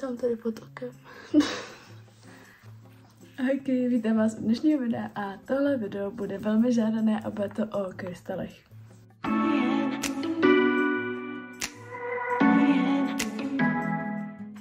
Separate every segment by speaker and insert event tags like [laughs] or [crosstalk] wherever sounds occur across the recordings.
Speaker 1: Tam tady pod okem. [laughs] Ahojky, vítám vás u dnešního videa a tohle video bude velmi žádané a bude to o krystalech.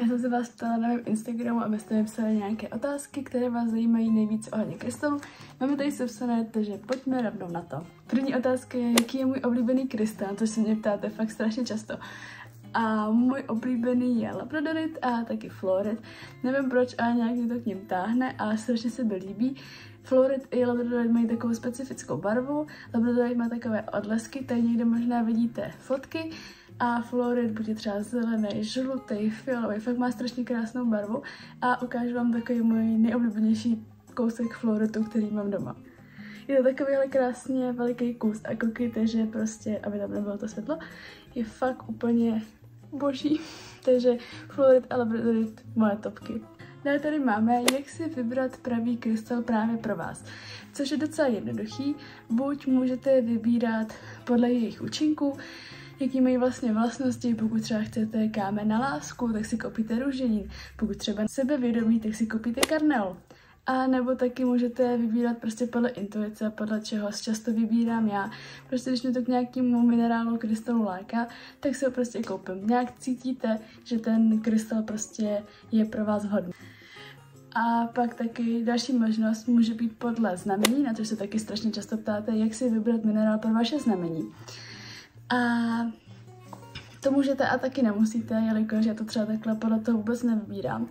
Speaker 1: Já jsem se vás ptala na mém Instagramu, abyste mi psali nějaké otázky, které vás zajímají nejvíc ohledně krystalů. Máme tady sepsané, takže pojďme rovnou na to. První otázka je, jaký je můj oblíbený krystal, což se mě ptáte fakt strašně často. A můj oblíbený je labradorit a taky florid. Nevím proč, ale nějak mě to k ním táhne a strašně se mi líbí. Florid i labradorit mají takovou specifickou barvu, labradorit má takové odlesky, tady někde možná vidíte fotky a florid bude třeba zelený, žlutý, fialový, fakt má strašně krásnou barvu a ukážu vám takový můj nejoblíbenější kousek floritu, který mám doma. Je to takovýhle krásně veliký kus a koukejte, že prostě, aby tam nebylo to světlo, je fakt úplně boží. [laughs] Takže fluorid a labradorit moje topky. Dále tady máme, jak si vybrat pravý krystal právě pro vás. Což je docela jednoduchý. Buď můžete vybírat podle jejich účinků, jaký mají vlastně vlastnosti, pokud třeba chcete kámen na lásku, tak si kopíte růženin, pokud třeba sebevědomí, tak si kopíte karnel. A nebo taky můžete vybírat prostě podle intuice, podle čeho často vybírám já. Prostě když mě to k nějakému minerálu, krystalu láká, tak si ho prostě koupím. Nějak cítíte, že ten krystal prostě je pro vás vhodný. A pak taky další možnost může být podle znamení, na to se taky strašně často ptáte, jak si vybrat minerál pro vaše znamení. A to můžete a taky nemusíte, jelikož já to třeba takhle podle toho vůbec nevybírám.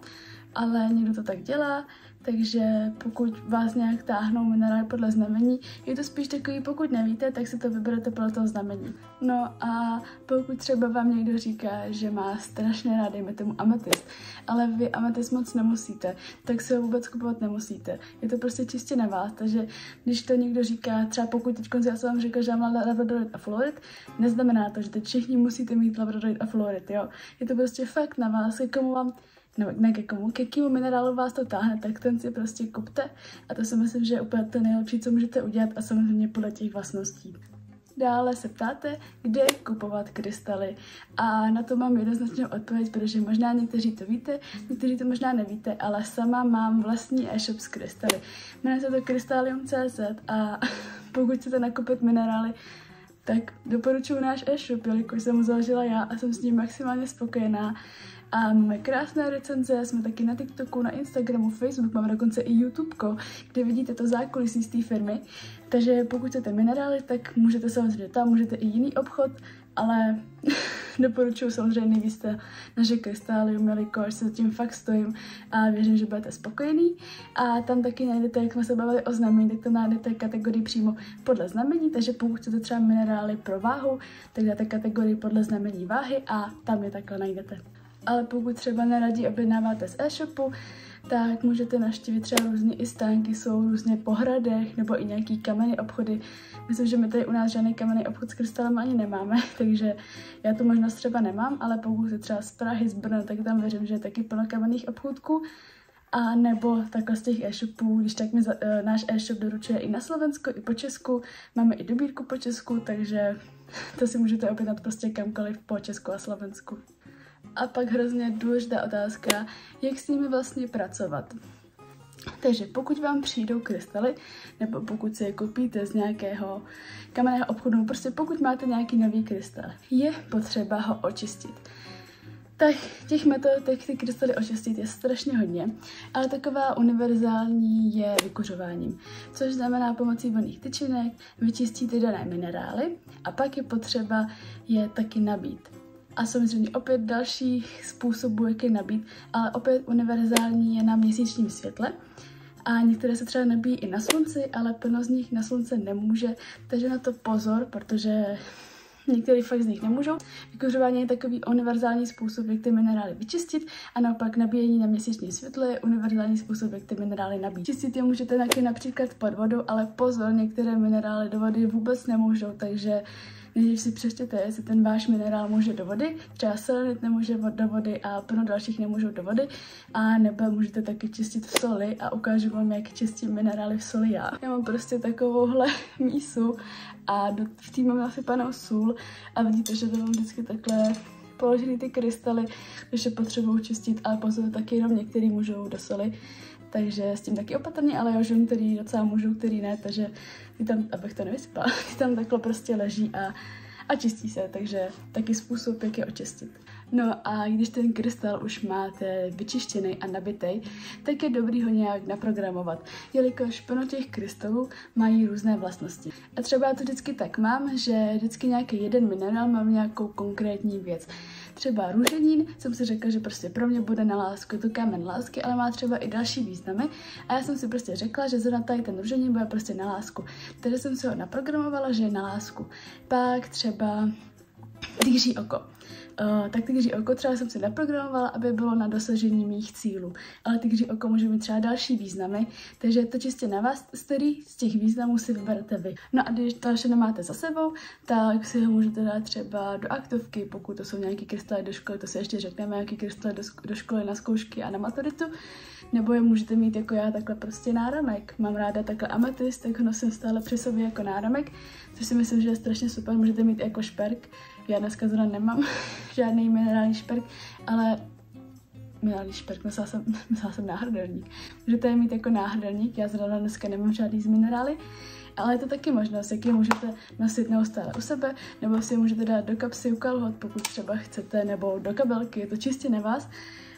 Speaker 1: Ale někdo to tak dělá, takže pokud vás nějak táhnou minerály podle znamení, je to spíš takový, pokud nevíte, tak si to vyberete podle toho znamení. No a pokud třeba vám někdo říká, že má strašně rád, dejme tomu ametist, ale vy ametist moc nemusíte, tak si ho vůbec kupovat nemusíte. Je to prostě čistě na vás, takže když to někdo říká, třeba pokud teď já jsem vám řekla, že mám labradorit a florid, neznamená to, že teď všichni musíte mít labradorit a florid, jo. Je to prostě fakt na vás, komu vám nebo ne ke komu, ke jakému minerálu vás to táhne, tak ten si prostě kupte a to si myslím, že je úplně to nejlepší, co můžete udělat a samozřejmě podle těch vlastností. Dále se ptáte, kde kupovat krystaly. A na to mám jednoznačnou odpověď, protože možná někteří to víte, někteří to možná nevíte, ale sama mám vlastní e-shop s krystaly. Jmenuje se to Crystallium.cz a [laughs] pokud chcete nakupit minerály, tak doporučuji náš e-shop, jelikož jsem ho založila já a jsem s ním maximálně spokojená. A máme krásné recenze, jsme taky na TikToku, na Instagramu, Facebook, máme dokonce i YouTube, kde vidíte to zákulisí z té firmy. Takže pokud chcete minerály, tak můžete samozřejmě tam, můžete i jiný obchod, ale [laughs] doporučuji samozřejmě nejvíc naše krystálium, jelikož se tím fakt stojím a věřím, že budete spokojený. A tam taky najdete, jak jsme se bavili o znamení, tak tam najdete kategorii přímo podle znamení, takže pokud chcete třeba minerály pro váhu, tak dáte kategorii podle znamení váhy a tam je takhle najdete ale pokud třeba neradí objednáváte z e-shopu, tak můžete naštívit třeba různé i stánky, jsou různě po hradech nebo i nějaký kamenný obchody. Myslím, že my tady u nás žádný kamenný obchod s krystalem ani nemáme, [laughs] takže já tu možnost třeba nemám, ale pokud se třeba z Prahy, z Brna, tak tam věřím, že je taky plno kamenných obchodků. A nebo takhle z těch e-shopů, když tak mi za, e, náš e-shop doručuje i na Slovensko, i po Česku, máme i dobírku po Česku, takže [laughs] to si můžete objednat prostě kamkoliv po Česku a Slovensku. A pak hrozně důležitá otázka, jak s nimi vlastně pracovat. Takže pokud vám přijdou krystaly, nebo pokud si je koupíte z nějakého kamenného obchodu, prostě pokud máte nějaký nový krystal, je potřeba ho očistit. Tak těch metod, jak ty krystaly očistit, je strašně hodně, ale taková univerzální je vykuřováním, což znamená pomocí vlných tyčinek vyčistíte dané minerály a pak je potřeba je taky nabít. A samozřejmě opět další způsobů, jak je nabít, ale opět univerzální je na měsíčním světle. A některé se třeba nabíjí i na slunci, ale plno z nich na slunce nemůže, takže na to pozor, protože některý fakt z nich nemůžou. Vykuřování je takový univerzální způsob, jak ty minerály vyčistit a naopak nabíjení na měsíční světle je univerzální způsob, jak ty minerály nabít. Čistit je můžete taky například pod vodou, ale pozor, některé minerály do vody vůbec nemůžou, takže než si přečtěte, jestli ten váš minerál může do vody, třeba selenit nemůže do vody a plno dalších nemůžou do vody, a nebo můžete taky čistit v soli a ukážu vám, jak čistím minerály v soli já. Já mám prostě takovouhle [laughs] mísu a do, v té mám nasypanou sůl a vidíte, že to mám vždycky takhle položený ty krystaly, takže potřebují čistit, ale pozor, taky jenom některý můžou do soli. Takže s tím taky opatrně, ale jo, že některý docela můžou, který ne, takže ty tam, abych to nevysypala, [laughs] ty tam takhle prostě leží a, a čistí se, takže taky způsob, jak je očistit. No a když ten krystal už máte vyčištěný a nabitý, tak je dobrý ho nějak naprogramovat, jelikož plno těch krystalů mají různé vlastnosti. A třeba já to vždycky tak mám, že vždycky nějaký jeden minerál mám nějakou konkrétní věc. Třeba růženín jsem si řekla, že prostě pro mě bude na lásku, to kámen lásky, ale má třeba i další významy. A já jsem si prostě řekla, že zrovna tady ten růženín bude prostě na lásku. Takže jsem si ho naprogramovala, že je na lásku. Pak třeba rýží oko. Uh, tak tygří oko třeba jsem si naprogramovala, aby bylo na dosažení mých cílů. Ale tygří oko může mít třeba další významy, takže je to čistě na vás, z který z těch významů si vyberete vy. No a když to všechno máte za sebou, tak si ho můžete dát třeba do aktovky, pokud to jsou nějaké krystaly do školy, to se ještě řekneme, jaký krystaly do, do školy na zkoušky a na maturitu. Nebo je můžete mít jako já takhle prostě náramek. Mám ráda takhle ametist, tak ho nosím stále při sobě jako náramek, což si myslím, že je strašně super. Můžete mít jako šperk, já dneska zrovna nemám [laughs] žádný minerální šperk, ale minerální šperk, myslela jsem, [laughs] myslela jsem náhrdelník. Můžete je mít jako náhrdelník, já zrovna dneska nemám žádný z minerály, ale je to taky možnost, jak je můžete nosit neustále u sebe, nebo si je můžete dát do kapsy u kalhot, pokud třeba chcete, nebo do kabelky, je to čistě na vás.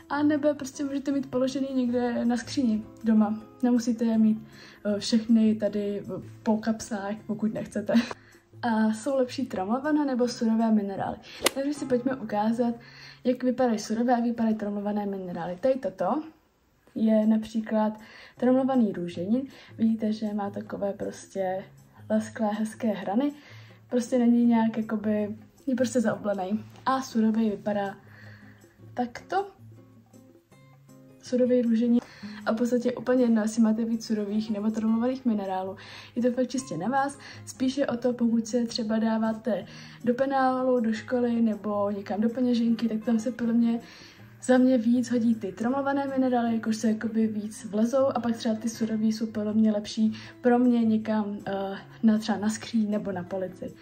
Speaker 1: A nebo prostě můžete mít položený někde na skříni doma. Nemusíte je mít eh, všechny tady po kapsách, pokud nechcete [laughs] a jsou lepší tromlované nebo surové minerály. Takže si pojďme ukázat, jak vypadají surové a vypadají tromlované minerály. Tady toto je například tromlovaný růženin. Vidíte, že má takové prostě lesklé, hezké hrany. Prostě není nějak jakoby, je prostě zaoblený. A surový vypadá takto. Surový růženin a v podstatě úplně jedno, jestli máte víc surových nebo tromlovaných minerálů. Je to fakt čistě na vás, spíše o to, pokud se třeba dáváte do penálu, do školy nebo někam do peněženky, tak tam se podle mě za mě víc hodí ty tromlované minerály, jakož se jakoby víc vlezou a pak třeba ty suroví jsou podle mě lepší pro mě někam uh, na třeba na skříň nebo na polici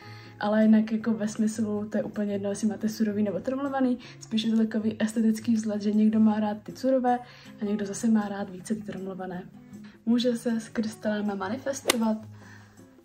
Speaker 1: ale jinak jako ve smyslu to je úplně jedno, jestli máte surový nebo tromlovaný, spíš je to takový estetický vzhled, že někdo má rád ty surové a někdo zase má rád více ty tromlované. Může se s krystalem manifestovat,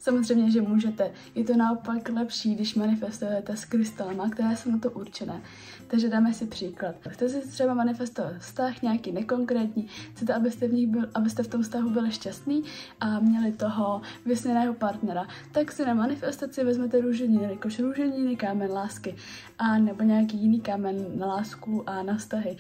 Speaker 1: Samozřejmě, že můžete. Je to naopak lepší, když manifestujete s krystalama, které jsou na to určené. Takže dáme si příklad. Chcete si třeba manifestovat vztah nějaký nekonkrétní, chcete, abyste v, nich byl, abyste v tom vztahu byli šťastný a měli toho vysněného partnera, tak si na manifestaci vezmete růženiny, jakož růženiny, kámen lásky a nebo nějaký jiný kámen na lásku a na vztahy.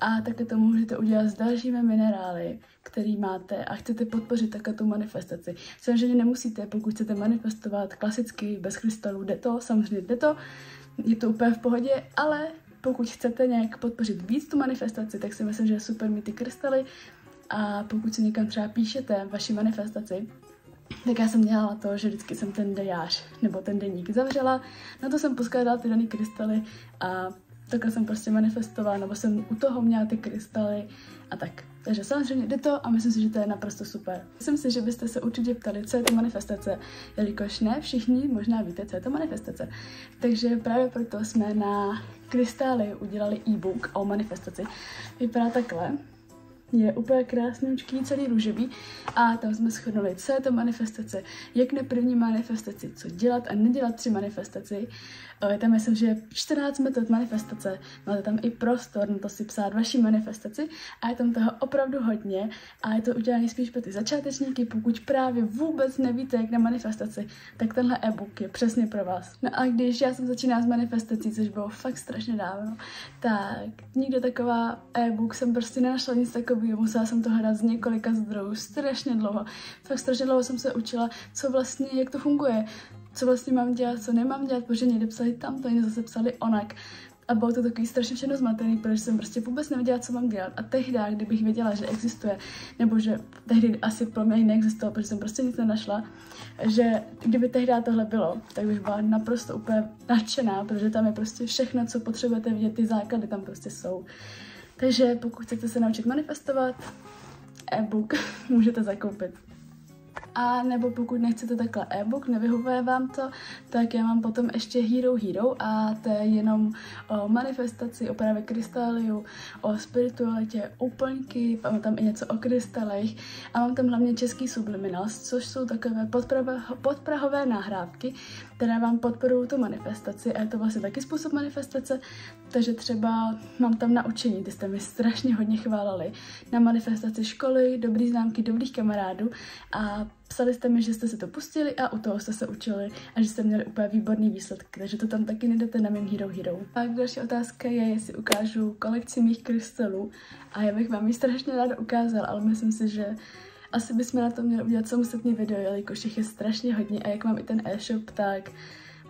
Speaker 1: A také to můžete udělat s dalšími minerály, který máte a chcete podpořit také tu manifestaci. Samozřejmě nemusíte, pokud chcete manifestovat klasicky bez krystalů, jde to, samozřejmě jde to, je to úplně v pohodě, ale pokud chcete nějak podpořit víc tu manifestaci, tak si myslím, že je super mít ty krystaly a pokud si někam třeba píšete vaši manifestaci, tak já jsem dělala to, že vždycky jsem ten dejář nebo ten deník zavřela, na to jsem poskládala ty dané krystaly a takhle jsem prostě manifestovala, nebo jsem u toho měla ty krystaly a tak. Takže samozřejmě jde to a myslím si, že to je naprosto super. Myslím si, že byste se určitě ptali, co je to manifestace, jelikož ne všichni možná víte, co je to manifestace. Takže právě proto jsme na krystály udělali e-book o manifestaci. Vypadá takhle je úplně krásnoučký, celý růžový. A tam jsme shodnuli, co je to manifestace, jak na první manifestaci, co dělat a nedělat při manifestaci. Je tam, myslím, že 14 metod manifestace, máte tam i prostor na to si psát vaši manifestaci. A je tam toho opravdu hodně. A je to udělané spíš pro ty začátečníky, pokud právě vůbec nevíte, jak na manifestaci, tak tenhle e-book je přesně pro vás. No a když já jsem začínala s manifestací, což bylo fakt strašně dávno, tak nikdo taková e-book jsem prostě nenašla nic takového takového, musela jsem to hledat z několika zdrojů, strašně dlouho. Tak strašně dlouho jsem se učila, co vlastně, jak to funguje, co vlastně mám dělat, co nemám dělat, protože někde psali tamto, někde zase psali onak. A bylo to takový strašně všechno zmatený, protože jsem prostě vůbec nevěděla, co mám dělat. A tehdy, kdybych věděla, že existuje, nebo že tehdy asi pro mě neexistovalo, protože jsem prostě nic nenašla, že kdyby tehdy tohle bylo, tak bych byla naprosto úplně nadšená, protože tam je prostě všechno, co potřebujete vidět, ty základy tam prostě jsou. Takže pokud chcete se naučit manifestovat, e-book [laughs] můžete zakoupit. A nebo pokud nechcete takhle e-book, nevyhovuje vám to, tak já mám potom ještě Hero Hero a to je jenom o manifestaci, o právě o spiritualitě, úplňky, mám tam i něco o krystalech a mám tam hlavně český subliminals, což jsou takové podprahové nahrávky, které vám podporují tu manifestaci a je to vlastně taky způsob manifestace, takže třeba mám tam naučení, ty jste mi strašně hodně chválili, na manifestaci školy, dobrý známky, dobrých kamarádů a psali jste mi, že jste se to pustili a u toho jste se učili a že jste měli úplně výborný výsledky, takže to tam taky nedáte na mým Hero Hero. Pak další otázka je, jestli ukážu kolekci mých krystalů a já bych vám ji strašně ráda ukázal, ale myslím si, že asi bychom na to měli udělat samostatný video, jelikož jich je strašně hodně a jak mám i ten e-shop, tak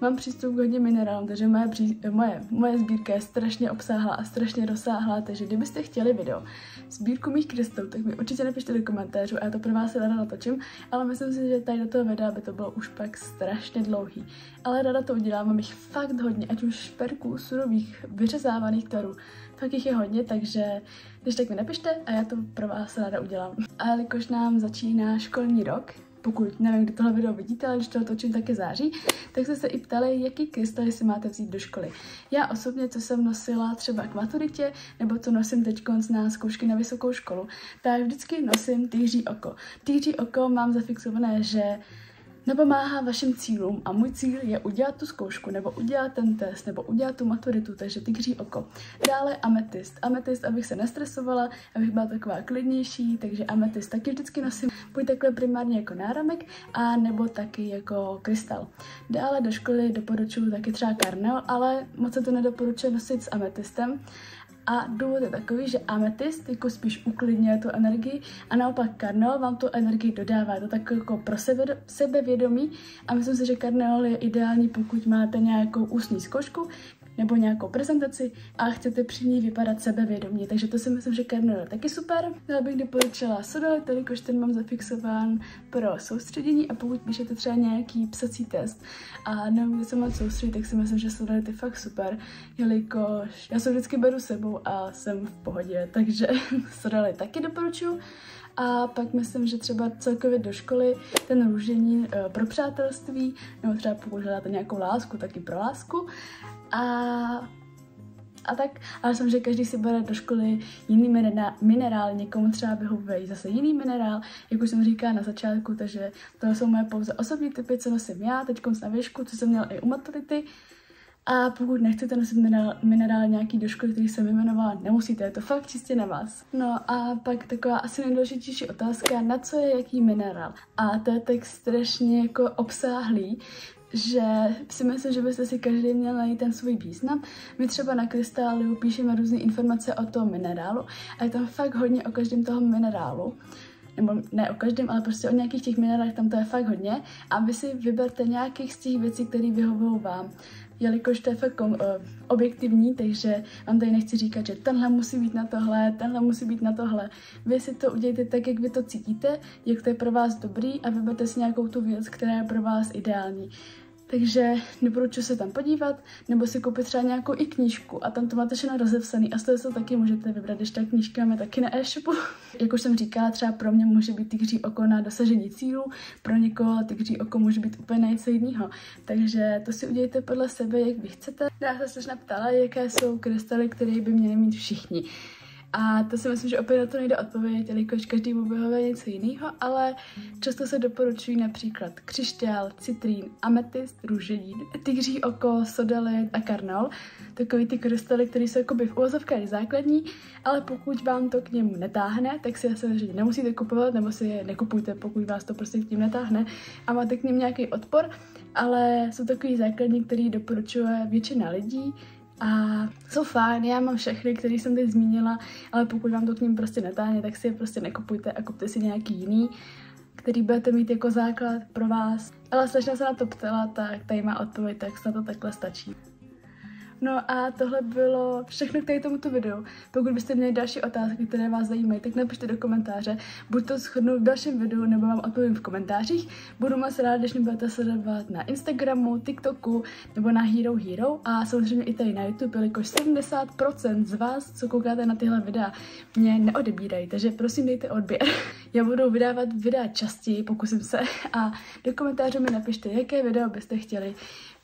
Speaker 1: mám přístup k hodně minerálům, takže moje, moje, moje sbírka je strašně obsáhlá a strašně rozsáhlá, takže kdybyste chtěli video sbírku mých krystalů, tak mi určitě napište do komentářů a já to pro vás ráda natočím, ale myslím si, že tady do toho videa by to bylo už pak strašně dlouhý. Ale ráda to udělám, mám jich fakt hodně, ať už šperků, surových, vyřezávaných tvarů, tak jich je hodně, takže když tak mi napište a já to pro vás ráda udělám. A jelikož nám začíná školní rok, pokud nevím, kdy tohle video vidíte, ale když to točím, tak je září, tak jste se i ptali, jaký krystaly si máte vzít do školy. Já osobně, co jsem nosila třeba k maturitě, nebo co nosím teď na zkoušky na vysokou školu, tak vždycky nosím týří oko. Týří oko mám zafixované, že nepomáhá vašim cílům a můj cíl je udělat tu zkoušku, nebo udělat ten test, nebo udělat tu maturitu, takže tygří oko. Dále ametist. Ametist, abych se nestresovala, abych byla taková klidnější, takže ametist taky vždycky nosím buď takhle primárně jako náramek, a nebo taky jako krystal. Dále do školy doporučuji taky třeba karnel, ale moc se to nedoporučuje nosit s ametistem, a důvod je takový, že ametist jako spíš uklidňuje tu energii a naopak karneol vám tu energii dodává. To tak jako pro sebe, sebevědomí a myslím si, že karneol je ideální, pokud máte nějakou ústní zkoušku, nebo nějakou prezentaci a chcete při ní vypadat sebevědomě. Takže to si myslím, že Kernel je taky super. Já bych doporučila Sodal, jelikož ten mám zafixován pro soustředění a pokud píšete třeba nějaký psací test a nevím, se moc soustředit, tak si myslím, že Sodal je fakt super, jelikož já se vždycky beru sebou a jsem v pohodě, takže [laughs] Sodal taky doporučuji. A pak myslím, že třeba celkově do školy ten růžení uh, pro přátelství, nebo třeba pokud hledáte nějakou lásku, tak i pro lásku. A a tak, ale že každý si bere do školy jiný minerál, někomu třeba vyhovuje zase jiný minerál, jak už jsem říkala na začátku, takže to jsou moje pouze osobní typy, co nosím já, teď na výšku, co jsem měla i u maturity, a pokud nechcete nosit minerál, minerál nějaký do školy, který jsem jmenovala, nemusíte, je to fakt čistě na vás. No a pak taková asi nejdůležitější otázka, na co je jaký minerál. A to je tak strašně jako obsáhlý, že si myslím, že byste si každý měl najít ten svůj význam. My třeba na krystálu píšeme různé informace o tom minerálu a je tam fakt hodně o každém toho minerálu nebo ne o každém, ale prostě o nějakých těch minerálech, tam to je fakt hodně a vy si vyberte nějakých z těch věcí, které vyhovují vám jelikož to je fakt kom, uh, objektivní, takže vám tady nechci říkat, že tenhle musí být na tohle, tenhle musí být na tohle. Vy si to udějte tak, jak vy to cítíte, jak to je pro vás dobrý a vyberte si nějakou tu věc, která je pro vás ideální. Takže doporučuji se tam podívat, nebo si koupit třeba nějakou i knížku a tam to máte všechno rozepsaný a z toho se taky můžete vybrat, když ta knížka máme taky na e-shopu. [laughs] Jak už jsem říkala, třeba pro mě může být tygří oko na dosažení cílu, pro někoho tygří oko může být úplně něco jiného. Takže to si udějte podle sebe, jak vy chcete. Já se slečna ptala, jaké jsou krystaly, které by měly mít všichni. A to si myslím, že opět na to nejde odpovědět, jelikož každý vyhovuje něco jiného, ale často se doporučují například křišťál, citrín, ametist, růžedín, tygří oko, sodalit a karnol. Takový ty krystaly, které jsou jakoby v uvozovkách základní, ale pokud vám to k němu netáhne, tak si je samozřejmě nemusíte kupovat, nebo si je nekupujte, pokud vás to prostě k ním netáhne a máte k ním nějaký odpor, ale jsou takový základní, který doporučuje většina lidí, a jsou fajn, já mám všechny, které jsem teď zmínila, ale pokud vám to k ním prostě netáhne, tak si je prostě nekupujte a kupte si nějaký jiný, který budete mít jako základ pro vás. Ale strašně se na to ptala, tak tady má odpověď, tak snad to takhle stačí. No a tohle bylo všechno k tomuto videu. Pokud byste měli další otázky, které vás zajímají, tak napište do komentáře. Buď to shodnu v dalším videu, nebo vám odpovím v komentářích. Budu moc ráda, když mě budete sledovat na Instagramu, TikToku nebo na Hero Hero a samozřejmě i tady na YouTube, jelikož 70% z vás, co koukáte na tyhle videa, mě neodebírají, takže prosím dejte odběr. [laughs] Já budu vydávat videa častěji, pokusím se, a do komentářů mi napište, jaké video byste chtěli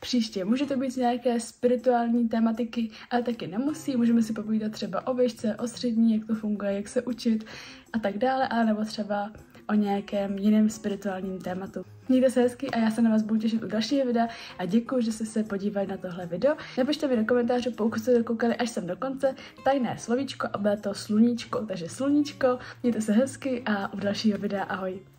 Speaker 1: příště. Může to být nějaké spirituální tématiky, ale taky nemusí. Můžeme si povídat třeba o výšce, o střední, jak to funguje, jak se učit a tak dále, ale nebo třeba o nějakém jiném spirituálním tématu. Mějte se hezky a já se na vás budu těšit u dalšího videa a děkuji, že jste se podívali na tohle video. Napište mi do komentářů, pokud jste dokoukali až sem do konce, tajné slovíčko a bude to sluníčko, takže sluníčko, mějte se hezky a u dalšího videa ahoj.